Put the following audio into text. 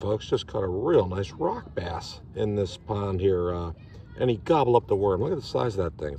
folks just caught a real nice rock bass in this pond here uh, and he gobbled up the worm. Look at the size of that thing.